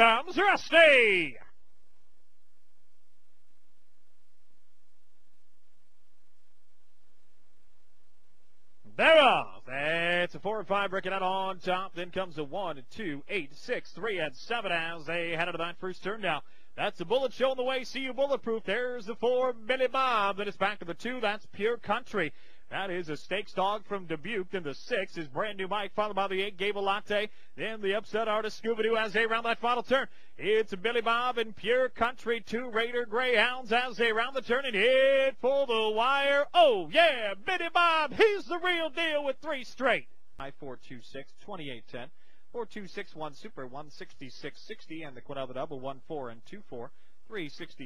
comes Rusty. Thereof. It's a four and five breaking out on top. Then comes a one, two, eight, six, three, and seven as they head out of that first turn now. That's the bullet showing the way. See you bulletproof. There's the four, Billy Bob. Then it's back to the two. That's pure country. That is a stakes dog from Dubuque. Then the six is brand new Mike, followed by the eight, Gable Latte. Then the upset artist Scooby Doo as they round that final turn. It's Billy Bob and Pure Country, two Raider Greyhounds as they round the turn and hit for the wire. Oh yeah, Billy Bob, he's the real deal with three straight. 5426 2810 4261 Super 16660 and the Quinella double 1 4 and 2 4 360